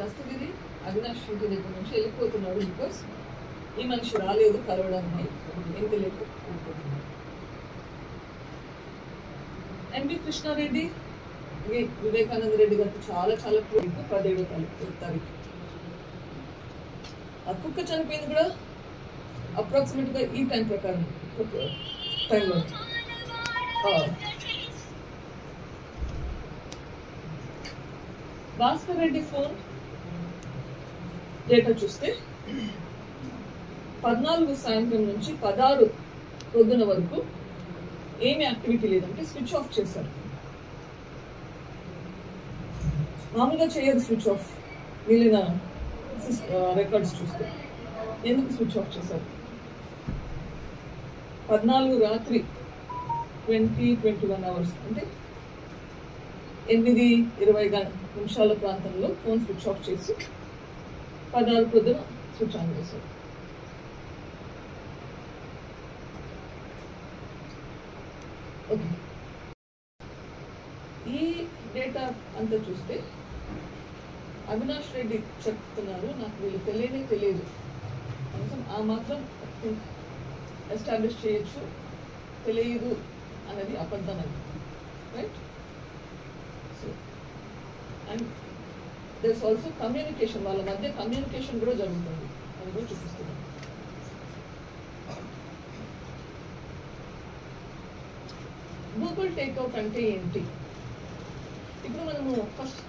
దస్తగిరి అవినాష్ దగ్గర నుంచి వెళ్ళిపోతున్నాడు బికాస్ ఈ మనిషి రాలేదు కలవడానికి ఏం తెలియక ఎంపీ కృష్ణారెడ్డి వివేకానంద రెడ్డి గారికి చాలా చాలా క్లోజ్ పదేడు తారీఖు తారీఖు. ఆ కుక్క చనిపోయింది కూడా అప్రాక్సిమేట్గా ఈ టైం ప్రకారం టైంలో భాస్కర్ రెడ్డి ఫోన్ డేటా చూస్తే పద్నాలుగు సాయంత్రం నుంచి పదహారు పొద్దున వరకు ఏమి యాక్టివిటీ లేదంటే స్విచ్ ఆఫ్ చేశారు. మామూలుగా చేయదు స్విచ్ ఆఫ్ మిగిలిన రికార్డ్స్ చూస్తే. ఎందుకు స్విచ్ ఆఫ్ చేశారు? పద్నాలుగు రాత్రి ట్వంటీ ట్వంటీ వన్ అవర్స్ అంటే ఎనిమిది ఇరవై నిమిషాల ప్రాంతంలో ఫోన్ స్విచ్ ఆఫ్ చేసి పదహారు పొద్దున స్విచ్ ఆన్ చేశారు. ఓకే. ఈ డేటా అంతా చూస్తే అవినాష్ రెడ్డి చెప్తున్నారు నాకు వీళ్ళు తెలియనే తెలియదు. కనీసం ఆ మాత్రం ఎస్టాబ్లిష్ చేయొచ్చు తెలియదు అన్నది అబద్ధం అని right so and others also communication వాళ్ళ మధ్య కమ్యూనికేషన్ కూడా జరుగుతుంది. అది కూడా చూపిస్తున్నాను. గూగుల్ టేక్అవుట్ అంటే ఏంటి? ఇప్పుడు మనము ఫస్ట్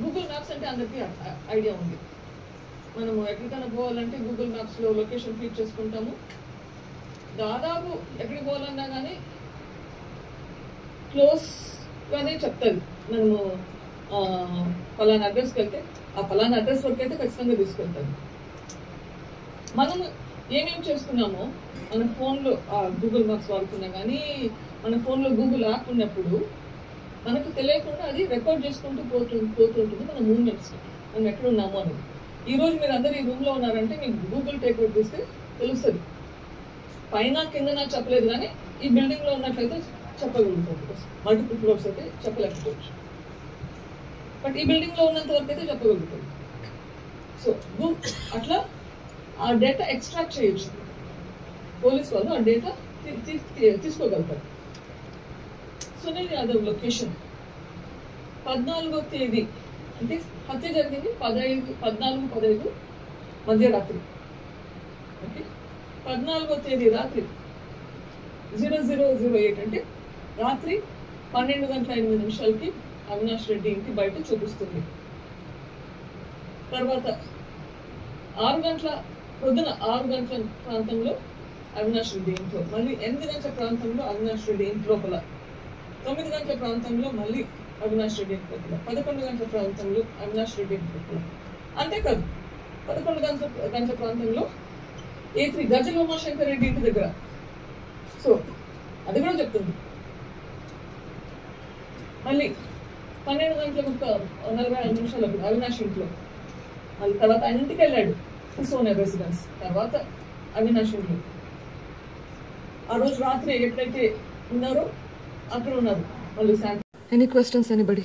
గూగుల్ మ్యాప్స్ అంటే అందరికీ ఐడియా ఉంది. మనము ఎక్కడికైనా పోవాలంటే గూగుల్ మ్యాప్స్లో లొకేషన్ ఫీడ్ చేసుకుంటాము. దాదాపు ఎక్కడికి పోవాలన్నా కానీ క్లోజ్గానే చెప్తుంది. మనము ఫలానా అడ్రస్కి వెళ్తే ఆ ఫలానా అడ్రస్ వరకు అయితే ఖచ్చితంగా తీసుకెళ్తాను. మనం ఏమేమి చేస్తున్నామో మన ఫోన్లో గూగుల్ మ్యాప్స్ వాడుతున్నా కానీ మన ఫోన్లో గూగుల్ యాప్ ఉన్నప్పుడు మనకు తెలియకుండా అది రికార్డ్ చేసుకుంటూ పోతు పోతుంటుంది మన మూమెంట్స్ మనం ఎక్కడ ఉన్నామో అనేది. ఈ రోజు మీరు అందరు ఈ రూమ్లో ఉన్నారంటే మీకు గూగుల్ టేక్అవుట్ తీస్తే తెలుస్తుంది. పైన కింద నాకు చెప్పలేదు కానీ ఈ బిల్డింగ్లో ఉన్నట్లయితే చెప్పగలుగుతాం మల్టిపుల్ ఫ్లోర్స్ అయితే చెప్పలేకపోవచ్చు. బట్ ఈ బిల్డింగ్లో ఉన్నంత వరకు అయితే చెప్పగలుగుతుంది సో అట్లా ఆ డేటా ఎక్స్ట్రాక్ట్ చేయొచ్చు. పోలీస్ వాళ్ళు ఆ డేటా తీసుకోగలుగుతారు. సునీల్ యాదవ్ లొకేషన్ పద్నాలుగో తేదీ. అంటే హత్య జరిగింది పదహైదు పద్నాలుగు పదహైదు మధ్యరాత్రి. ఓకే? పద్నాలుగో తేదీ రాత్రి. జీరో జీరో జీరో ఎయిట్ అంటే రాత్రి పన్నెండు గంటల ఎనిమిది నిమిషాలకి అవినాష్ రెడ్డి ఇంటి బయట చూపిస్తుంది. తర్వాత ఆరు గంటల పొద్దున ఆరు గంటల ప్రాంతంలో అవినాష్ రెడ్డి ఇంట్లో మళ్ళీ ఎనిమిది గంటల ప్రాంతంలో అవినాష్ రెడ్డి ఇంటి లోపల. తొమ్మిది గంటల ప్రాంతంలో మళ్ళీ అవినాష్ రెడ్డి ఇంటి లోపల. పదకొండు గంటల ప్రాంతంలో అవినాష్ రెడ్డి ఇంటి లోపల. అంతేకాదు పదకొండు గంటల గంటల ప్రాంతంలో ఏ త్రీ గజల ఉమాశంకర్ రెడ్డి ఇంటి దగ్గర. సో అది కూడా చెప్తుంది. మళ్ళీ పన్నెండు గంటల ముక్క నలభై ఐదు నిమిషాలకు అవినాష్ ఇంట్లో. మళ్ళీ తర్వాత ఆయన ఇంటికి వెళ్ళాడు సోనియర్ రెసిడెన్స్. తర్వాత అవినాష్ ఇంట్లో. ఆ రోజు రాత్రి ఎక్కడైతే ఉన్నారో అక్కడ ఉన్నారు. వాళ్ళు సాయంత్రం. Any questions anybody.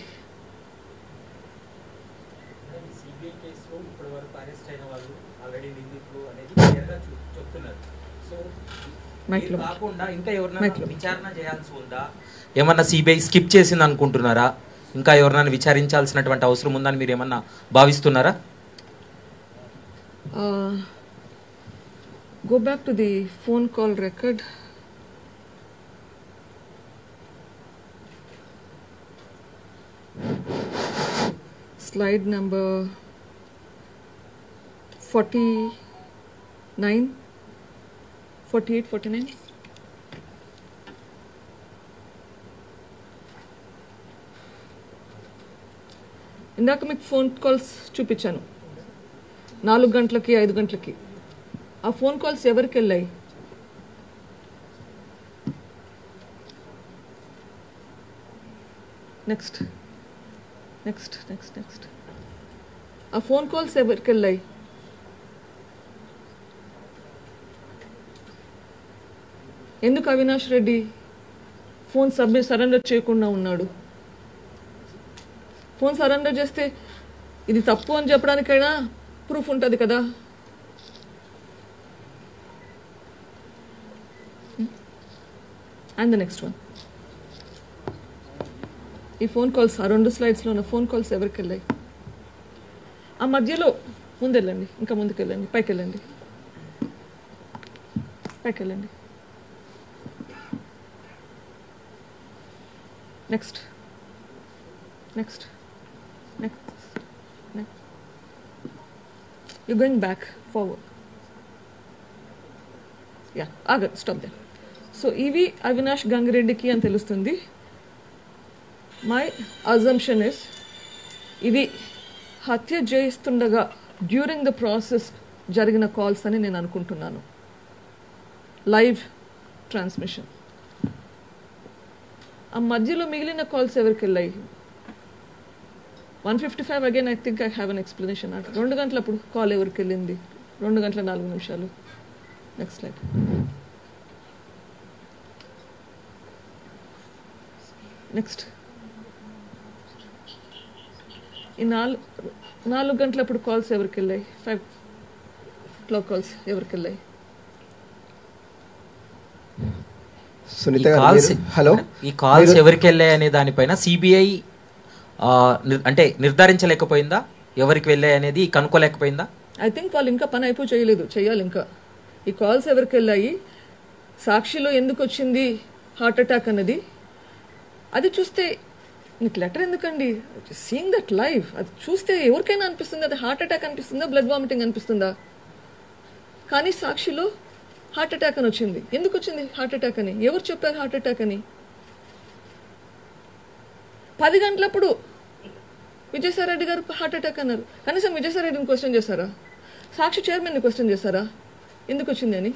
కాకుండా ఇంకా లో. విచారణ చేయాల్సి ఉందా ఏమన్నా సిబిఐ స్కిప్ చేసింది అనుకుంటున్నారా ఇంకా ఎవరినైనా విచారించాల్సినటువంటి అవసరం ఉందని మీరు ఏమన్నా భావిస్తున్నారా? Go back to the phone call record nine number 49 48 49 ఇందాక మీకు ఫోన్ కాల్స్ చూపించాను. నాలుగు గంటలకి ఐదు గంటలకి. ఆ ఫోన్ కాల్స్ ఎవరికి వెళ్ళాయి? నెక్స్ట్. Next next next. ఆ ఫోన్ కాల్స్ ఎవరికి వెళ్ళాయి? ఎందుకు Avinash Reddy phone submit surrender చేయకుండా ఉన్నాడు? ఫోన్ సరెండర్ చేస్తే ఇది తప్పు అని చెప్పడానికైనా ప్రూఫ్ ఉంటుంది కదా. అండ్ ద నెక్స్ట్ వన్ ఈ ఫోన్ కాల్స్ ఆ రెండు స్లైడ్స్లో ఉన్న ఫోన్ కాల్స్ ఎవరికి వెళ్ళాయి ఆ మధ్యలో ముందు వెళ్ళండి ఇంకా ముందుకు వెళ్ళండి పైకి వెళ్ళండి పైకి వెళ్ళండి next next next next you going back forward yeah ఆగ స్టాప్ దే సో ఇవి అవినాష్ గంగిరెడ్డికి అని తెలుస్తుంది. మై అజంప్షన్ ఇస్ ఇది హత్య చేయిస్తుండగా డ్యూరింగ్ ద ప్రాసెస్ జరిగిన కాల్స్ అని నేను అనుకుంటున్నాను. లైవ్ ట్రాన్స్మిషన్ ఆ మధ్యలో మిగిలిన కాల్స్ ఎవరికి వెళ్ళాయి? One fifty five again I think I have an explanation రెండు గంటలప్పుడు కాల్ ఎవరికి వెళ్ళింది? రెండు గంటల నాలుగు నిమిషాలు. నెక్స్ట్ స్లైడ్ నెక్స్ట్ ఈ నాలుగు నాలుగు గంటలప్పుడు కాల్స్ ఎవరికి వెళ్ళాయి? ఫైవ్ క్లాక్ కాల్స్ ఎవరికి వెళ్ళాయి? సునీత హలో? ఈ కాల్స్ ఎవరికి వెళ్ళాయి అనే దానిపైన సిబిఐ అంటే నిర్ధారించలేకపోయిందా? ఎవరికి వెళ్ళాయి అనేది కనుక్కోలేకపోయిందా? ఐ థింక్ వాళ్ళు ఇంకా పని అయిపో చేయలేదు. చేయాలి ఇంకా. ఈ కాల్స్ ఎవరికి వెళ్ళాయి? సాక్షిలో ఎందుకు వచ్చింది హార్ట్ అటాక్ అన్నది? అది చూస్తే నీకు లెటర్ ఎందుకండి? సీయింగ్ దట్ లైవ్ అది చూస్తే ఎవరికైనా అనిపిస్తుంది? అది హార్ట్ అటాక్ అనిపిస్తుందా? బ్లడ్ వామిటింగ్ అనిపిస్తుందా? కానీ సాక్షిలో హార్ట్ అటాక్ అని వచ్చింది. ఎందుకు వచ్చింది హార్ట్ అటాక్ అని? ఎవరు చెప్పారు హార్ట్ అటాక్ అని? పది గంటలప్పుడు విజయసాయిరెడ్డి గారు హార్ట్ అటాక్ అన్నారు. కనీసం విజయసాయిరెడ్డిని క్వశ్చన్ చేశారా? సాక్షి చైర్మన్ని క్వశ్చన్ చేశారా? ఎందుకు వచ్చింది అని